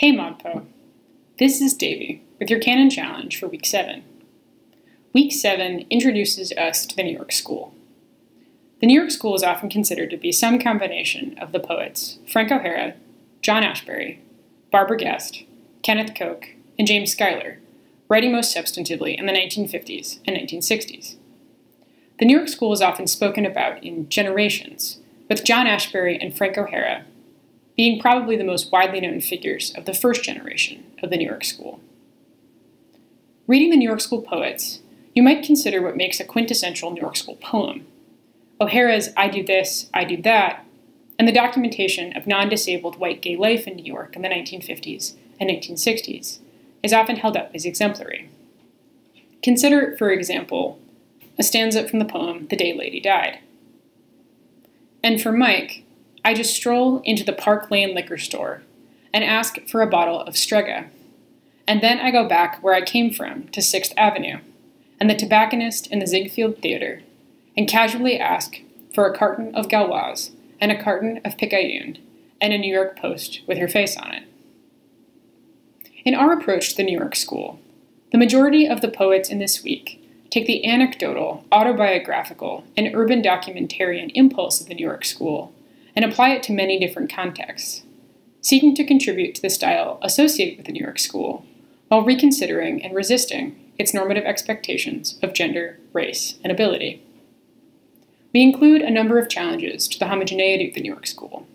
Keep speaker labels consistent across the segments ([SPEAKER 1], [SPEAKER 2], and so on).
[SPEAKER 1] Hey ModPo, this is Davey with your Canon Challenge for Week 7. Week 7 introduces us to the New York School. The New York School is often considered to be some combination of the poets Frank O'Hara, John Ashbery, Barbara Guest, Kenneth Koch, and James Schuyler, writing most substantively in the 1950s and 1960s. The New York School is often spoken about in generations, with John Ashbery and Frank O'Hara being probably the most widely known figures of the first generation of the New York School. Reading the New York School poets, you might consider what makes a quintessential New York School poem. O'Hara's I Do This, I Do That, and the documentation of non disabled white gay life in New York in the 1950s and 1960s is often held up as exemplary. Consider, for example, a stanza from the poem The Day Lady Died. And for Mike, I just stroll into the Park Lane liquor store and ask for a bottle of Strega. And then I go back where I came from to 6th Avenue and the tobacconist in the Ziegfeld Theater and casually ask for a carton of Gauloises and a carton of Picayune and a New York Post with her face on it. In our approach to the New York School, the majority of the poets in this week take the anecdotal, autobiographical, and urban documentarian impulse of the New York School and apply it to many different contexts, seeking to contribute to the style associated with the New York School, while reconsidering and resisting its normative expectations of gender, race, and ability. We include a number of challenges to the homogeneity of the New York School.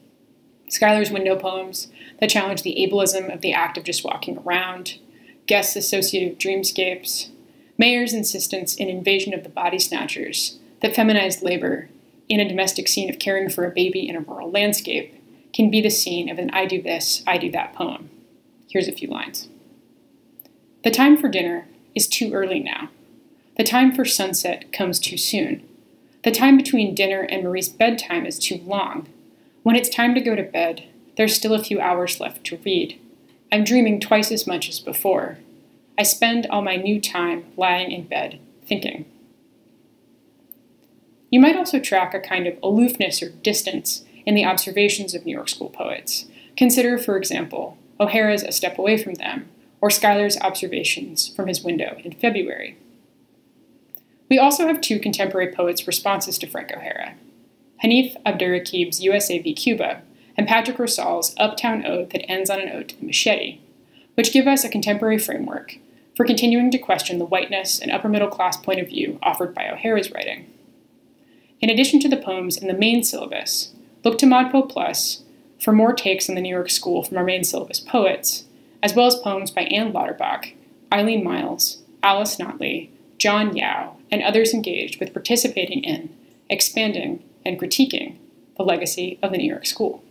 [SPEAKER 1] Schuyler's window poems that challenge the ableism of the act of just walking around, Guest's associative dreamscapes, Mayer's insistence in Invasion of the Body Snatchers that feminized labor in a domestic scene of caring for a baby in a rural landscape can be the scene of an I do this, I do that poem. Here's a few lines. The time for dinner is too early now. The time for sunset comes too soon. The time between dinner and Marie's bedtime is too long. When it's time to go to bed, there's still a few hours left to read. I'm dreaming twice as much as before. I spend all my new time lying in bed, thinking. You might also track a kind of aloofness or distance in the observations of New York School poets. Consider, for example, O'Hara's A Step Away from Them, or Schuyler's observations from his window in February. We also have two contemporary poets' responses to Frank O'Hara Hanif Abdurraqib's USA v. Cuba, and Patrick Rosal's Uptown Ode that ends on an ode to the machete, which give us a contemporary framework for continuing to question the whiteness and upper middle class point of view offered by O'Hara's writing. In addition to the poems in the main syllabus, look to ModPo Plus for more takes on the New York School from our main syllabus poets, as well as poems by Ann Lauterbach, Eileen Myles, Alice Notley, John Yau, and others engaged with participating in, expanding, and critiquing the legacy of the New York School.